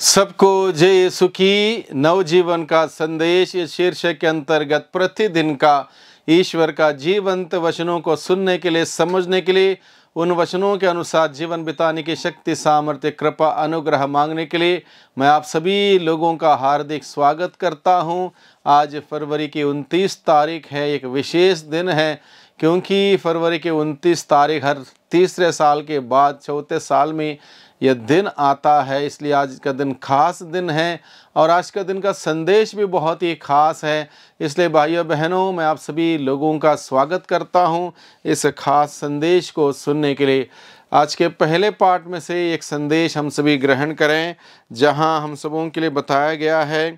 सबको जय यीशु की नवजीवन का संदेश शीर्षक के अंतर्गत प्रतिदिन का ईश्वर का जीवंत वचनों को सुनने के लिए, समझने के लिए, उन वचनों के अनुसार जीवन बिताने की शक्ति, सामर्थ्य, कृपा, अनुग्रह मांगने के लिए मैं आप सभी लोगों का हार्दिक स्वागत करता हूँ। आज फरवरी की 29 तारीख है, एक विशेष दिन है, क्योंकि फरवरी के 29 तारीख हर तीसरे साल के बाद, चौथे साल में यह दिन आता है, इसलिए आज का दिन खास दिन है और आज का दिन का संदेश भी बहुत ही खास है। इसलिए भाइयों, बहनों, मैं आप सभी लोगों का स्वागत करता हूँ इस खास संदेश को सुनने के लिए। आज के पहले पार्ट में से एक संदेश हम सभी ग्रहण करें, जहाँ हम सबों के लिए बताया गया है,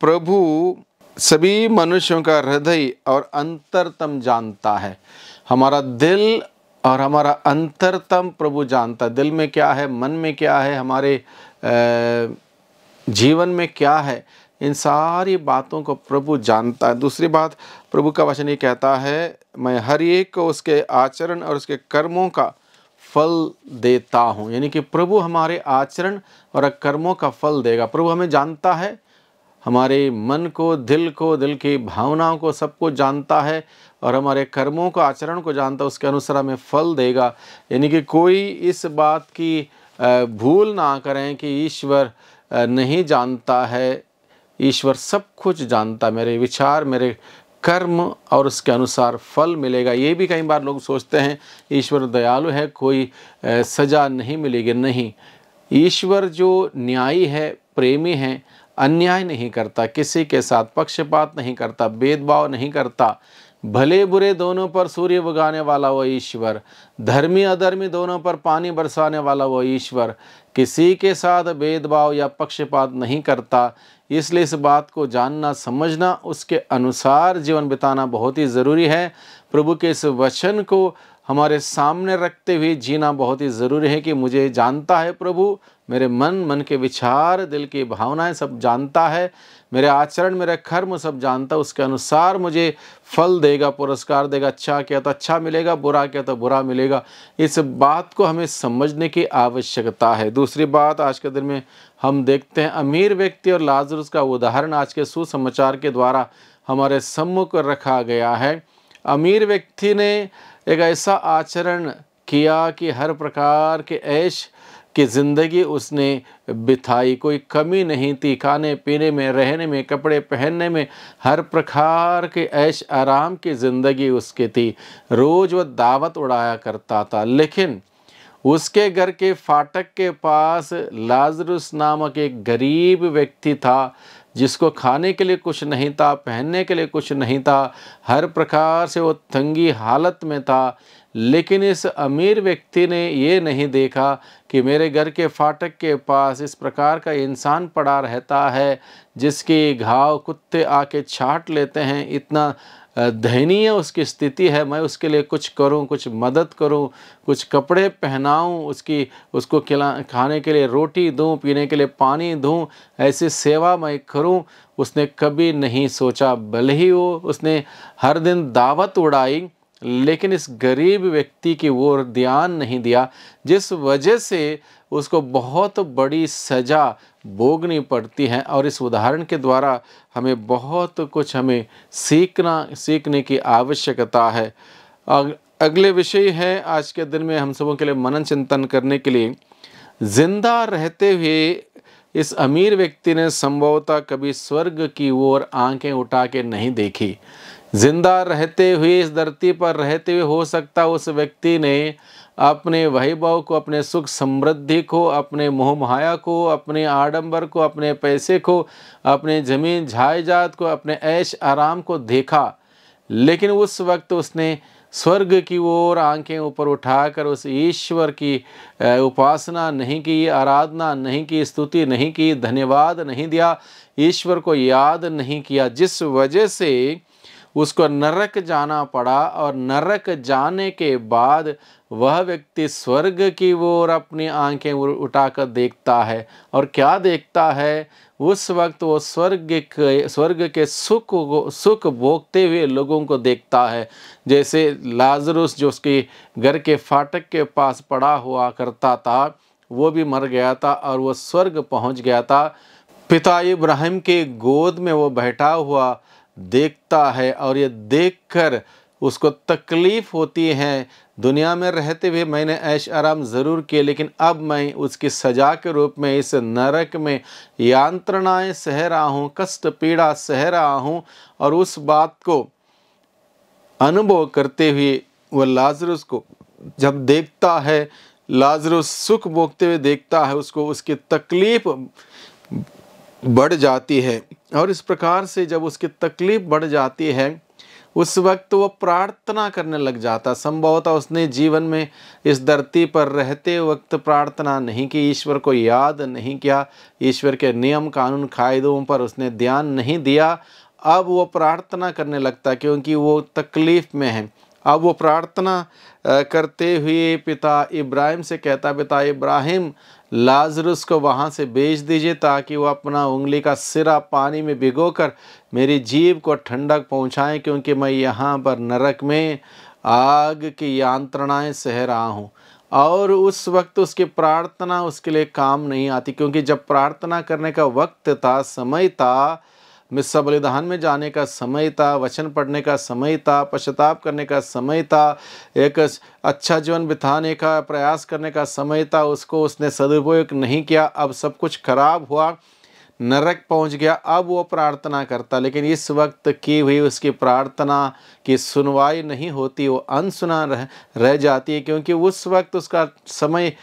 प्रभु सभी मनुष्यों का हृदय और अंतरतम जानता है। हमारा दिल और हमारा अंतरतम प्रभु जानता दिल में क्या है, मन में क्या है, हमारे जीवन में क्या है, इन सारी बातों को प्रभु जानता है। दूसरी बात, प्रभु का वचन ये कहता है, मैं हर एक को उसके आचरण और उसके कर्मों का फल देता हूँ। यानी कि प्रभु हमारे आचरण और कर्मों का फल देगा। प्रभु हमें जानता है हमारे मन को, दिल को, दिल की भावनाओं को सबको जानता है और हमारे कर्मों को, आचरण को जानता है, उसके अनुसार हमें फल देगा। यानी कि कोई इस बात की भूल ना करें कि ईश्वर नहीं जानता है। ईश्वर सब कुछ जानता मेरे विचार, मेरे कर्म और उसके अनुसार फल मिलेगा। ये भी कई बार लोग सोचते हैं, ईश्वर दयालु है, कोई सज़ा नहीं मिलेगी। नहीं, ईश्वर जो न्यायी है, प्रेमी है अन्याय नहीं करता, किसी के साथ पक्षपात नहीं करता, भेदभाव नहीं करता। भले बुरे दोनों पर सूर्य उगाने वाला वो ईश्वर, धर्मी अधर्मी दोनों पर पानी बरसाने वाला वो ईश्वर, किसी के साथ भेदभाव या पक्षपात नहीं करता। इसलिए इस बात को जानना, समझना, उसके अनुसार जीवन बिताना बहुत ही ज़रूरी है। प्रभु के इस वचन को हमारे सामने रखते हुए जीना बहुत ही ज़रूरी है कि मुझे जानता है प्रभु। मेरे मन मन के विचार, दिल की भावनाएँ सब जानता है। मेरे आचरण, मेरे कर्म सब जानता उसके अनुसार मुझे फल देगा, पुरस्कार देगा अच्छा किया तो अच्छा मिलेगा, बुरा किया तो बुरा मिलेगा। इस बात को हमें समझने की आवश्यकता है। दूसरी बात, आज के दिन में हम देखते हैं अमीर व्यक्ति और लाजरस का उदाहरण आज के सुसमाचार के द्वारा हमारे सम्मुख रखा गया है। अमीर व्यक्ति ने एक ऐसा आचरण किया कि हर प्रकार के ऐश की ज़िंदगी उसने बिताई। कोई कमी नहीं थी। खाने, पीने में, रहने में, कपड़े पहनने में, हर प्रकार के ऐश आराम की ज़िंदगी उसकी थी। रोज़ वह दावत उड़ाया करता था। लेकिन उसके घर के फाटक के पास लाजरुस नामक एक गरीब व्यक्ति था। जिसको खाने के लिए कुछ नहीं था, पहनने के लिए कुछ नहीं था, हर प्रकार से वो तंगी हालत में था। लेकिन इस अमीर व्यक्ति ने ये नहीं देखा कि मेरे घर के फाटक के पास इस प्रकार का इंसान पड़ा रहता है, जिसकी घाव कुत्ते आके छाट लेते हैं। इतना दयनीय उसकी स्थिति है, मैं उसके लिए कुछ करूँ, कुछ मदद करूँ, कुछ कपड़े पहनाऊं, उसकी, उसको खिला, खाने के लिए रोटी दूँ, पीने के लिए पानी दूँ, ऐसी सेवा मैं करूँ, उसने कभी नहीं सोचा। भले ही वो, उसने हर दिन दावत उड़ाई, लेकिन इस गरीब व्यक्ति की वो ध्यान नहीं दिया, जिस वजह से उसको बहुत बड़ी सज़ा भोगनी पड़ती है और इस उदाहरण के द्वारा हमें बहुत कुछ हमें सीखना, सीखने की आवश्यकता है। अगले विषय है आज के दिन में हम सबों के लिए मनन चिंतन करने के लिए। ज़िंदा रहते हुए इस अमीर व्यक्ति ने संभवतः कभी स्वर्ग की ओर आँखें उठा के नहीं देखी। ज़िंदा रहते हुए, इस धरती पर रहते हुए हो सकता उस व्यक्ति ने अपने वैभव को, अपने सुख समृद्धि को, अपने मोह माया को, अपने आडंबर को, अपने पैसे को, अपने ज़मीन जायदाद को, अपने ऐश आराम को देखा। लेकिन उस वक्त उसने स्वर्ग की ओर आँखें ऊपर उठाकर उस ईश्वर की उपासना नहीं की, आराधना नहीं की, स्तुति नहीं की, धन्यवाद नहीं दिया, ईश्वर को याद नहीं किया, जिस वजह से उसको नरक जाना पड़ा और नरक जाने के बाद वह व्यक्ति स्वर्ग की ओर अपनी आँखें उठाकर देखता है। और क्या देखता है? उस वक्त वो स्वर्ग के स्वर्ग के सुख को, सुख भोगते हुए लोगों को देखता है। जैसे लाजरुस जो उसके घर के फाटक के पास पड़ा हुआ करता था, वो भी मर गया था और वो स्वर्ग पहुँच गया था। पिता इब्राहिम के गोद में वो बैठा हुआ देखता है और ये देखकर उसको तकलीफ़ होती है। दुनिया में रहते हुए मैंने ऐश आराम ज़रूर किए लेकिन अब मैं उसकी सज़ा के रूप में, इस नरक में यांत्रणाएँ सह रहा हूँ, कष्ट पीड़ा सह रहा हूँ और उस बात को अनुभव करते हुए वह लाजरस को जब देखता है, लाजरस सुख भोगते हुए देखता है, उसको उसकी तकलीफ़ बढ़ जाती है। और इस प्रकार से जब उसकी तकलीफ़ बढ़ जाती है, उस वक्त वो प्रार्थना करने लग जाता। संभवतः उसने जीवन में इस धरती पर रहते वक्त प्रार्थना नहीं की, ईश्वर को याद नहीं किया। ईश्वर के नियम, कानून, कायदों पर उसने ध्यान नहीं दिया। अब वो प्रार्थना करने लगता क्योंकि वो तकलीफ़ में है। अब वो प्रार्थना करते हुए पिता इब्राहिम से कहता, पिता इब्राहिम लाजरस को वहाँ से बेच दीजिए ताकि वह अपना उंगली का सिरा पानी में भिगोकर मेरी जीव को ठंडक पहुँचाएँ, क्योंकि मैं यहाँ पर नरक में आग की यांत्रणाएँ सह रहा हूँ। और उस वक्त उसकी प्रार्थना उसके लिए काम नहीं आती, क्योंकि जब प्रार्थना करने का वक्त था, समय था मिस्सा बलिदान में जाने का समय था, वचन पढ़ने का समय था, पश्चाताप करने का समय था, एक अच्छा जीवन बिताने का, प्रयास करने का समय था, उसको उसने सदुपयोग नहीं किया, अब सब कुछ खराब हुआ, नरक पहुँच गया, अब वो प्रार्थना करता, लेकिन इस वक्त की हुई उसकी प्रार्थना की सुनवाई नहीं होती, वो अनसुना रह रह जाती है, क्योंकि उस वक्त उसका समय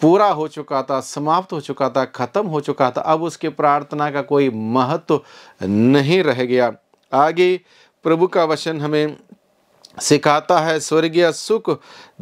पूरा हो चुका था, समाप्त हो चुका था, ख़त्म हो चुका था, अब उसकी प्रार्थना का कोई महत्व नहीं रह गया। आगे प्रभु का वचन हमें सिखाता है, स्वर्गीय सुख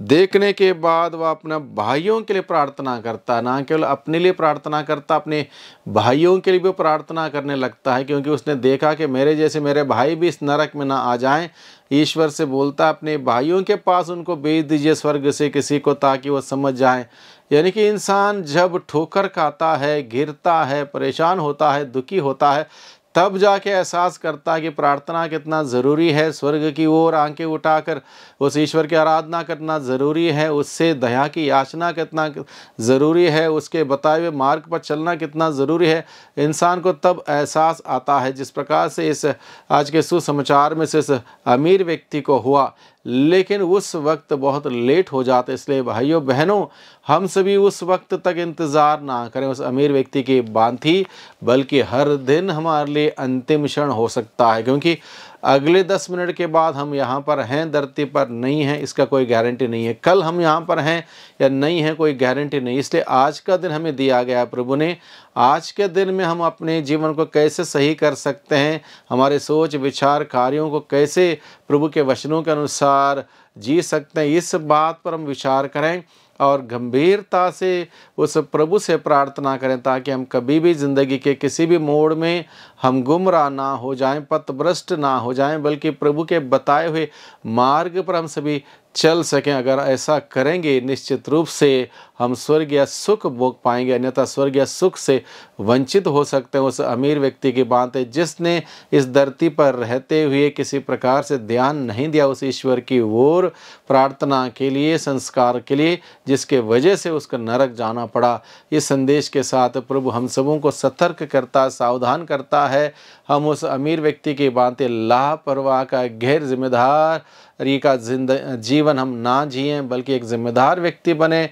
देखने के बाद वह अपना भाइयों के लिए प्रार्थना करता ना केवल अपने लिए प्रार्थना करता, अपने भाइयों के लिए भी प्रार्थना करने लगता है, क्योंकि उसने देखा कि मेरे जैसे मेरे भाई भी इस नरक में ना आ जाएँ। ईश्वर से बोलता अपने भाइयों के पास उनको भेज दीजिए स्वर्ग से किसी को, ताकि वह समझ जाए। यानी कि इंसान जब ठोकर खाता है, गिरता है, परेशान होता है, दुखी होता है, तब जाके एहसास करता है कि प्रार्थना कितना ज़रूरी है, स्वर्ग की ओर आँखें उठाकर, उस ईश्वर की आराधना करना ज़रूरी है, उससे दया की याचना कितना ज़रूरी है, उसके बताए हुए मार्ग पर चलना कितना ज़रूरी है, इंसान को तब एहसास आता है। जिस प्रकार से इस आज के सुसमाचार में से इस अमीर व्यक्ति को हुआ लेकिन उस वक्त बहुत लेट हो जाता, इसलिए भाइयों, बहनों, हम सभी उस वक्त तक इंतज़ार ना करें। उस अमीर व्यक्ति की बांधी बल्कि हर दिन हमारे लिए अंतिम क्षण हो सकता है, क्योंकि अगले दस मिनट के बाद हम यहाँ पर हैं, धरती पर नहीं हैं, इसका कोई गारंटी नहीं है। कल हम यहाँ पर हैं या नहीं है, कोई गारंटी नहीं। इसलिए आज का दिन हमें दिया गया प्रभु ने। आज के दिन में हम अपने जीवन को कैसे सही कर सकते हैं, हमारे सोच, विचार, कार्यों को कैसे प्रभु के वचनों के अनुसार जी सकते हैं, इस बात पर हम विचार करें। और गंभीरता से उस प्रभु से प्रार्थना करें ताकि हम कभी भी ज़िंदगी के किसी भी मोड़ में हम गुमराह ना हो जाएँ पथभ्रष्ट ना हो जाएँ, बल्कि प्रभु के बताए हुए मार्ग पर हम सभी चल सकें। अगर ऐसा करेंगे, निश्चित रूप से हम स्वर्ग या सुख भोग पाएँगे, अन्यथा स्वर्ग या सुख से वंचित हो सकते हैं। उस अमीर व्यक्ति की बात है, जिसने इस धरती पर रहते हुए किसी प्रकार से ध्यान नहीं दिया, उस ईश्वर की ओर प्रार्थना के लिए, संस्कार के लिए, जिसके वजह से उसका नरक जाना पड़ा। इस संदेश के साथ प्रभु हम सबों को सतर्क करता, सावधान करता है। हम उस अमीर व्यक्ति की बातें लापरवाह का, गैर जिम्मेदार का जिंद, जीवन हम ना जिए, बल्कि एक जिम्मेदार व्यक्ति बने।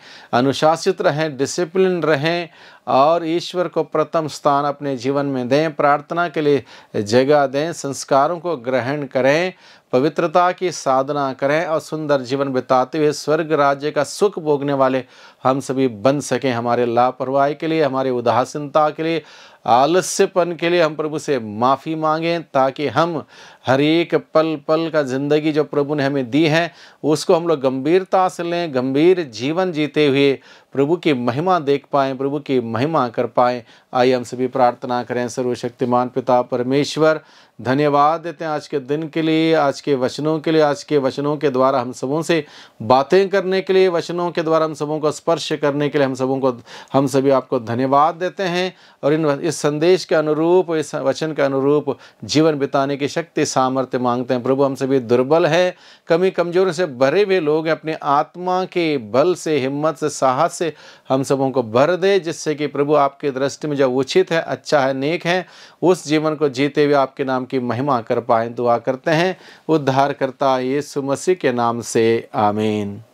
अनुशासित रहें डिसिप्लिन रहें और ईश्वर को प्रथम स्थान अपने जीवन में दें, प्रार्थना के लिए जगह दें, संस्कारों को ग्रहण करें, पवित्रता की साधना करें और सुंदर जीवन बिताते हुए स्वर्ग राज्य का सुख भोगने वाले हम सभी बन सकें हमारे लापरवाही के लिए, हमारे उदासीनता के लिए, आलस्यपन के लिए हम प्रभु से माफ़ी मांगें ताकि हम हर एक पल पल का ज़िंदगी जो प्रभु ने हमें दी है, उसको हम लोग गंभीरता से लें, गंभीर जीवन जीते हुए प्रभु की महिमा देख पाएँ, प्रभु की महिमा कर पाएँ। आइए हम सभी प्रार्थना करें, सर्वशक्तिमान पिता परमेश्वर। धन्यवाद देते हैं आज के दिन के लिए, आज के वचनों के लिए, आज के वचनों के द्वारा हम सबों से बातें करने के लिए, वचनों के द्वारा हम सबों को स्पर्श करने के लिए हम सबों को, हम सभी आपको धन्यवाद देते हैं। और इन इस संदेश के अनुरूप, इस वचन के अनुरूप जीवन बिताने की शक्ति, सामर्थ्य मांगते हैं। प्रभु हम सभी दुर्बल है, कमी कमज़ोर से भरे हुए लोग अपने आत्मा के बल से, हिम्मत से, साहस से से हम सबों को भर दे, जिससे कि प्रभु आपके दृष्टि में जो उचित है अच्छा है, नेक है, उस जीवन को जीते हुए आपके नाम की महिमा कर पाए, दुआ करते हैं। उद्धार करता यीशु मसीह के नाम से, आमीन।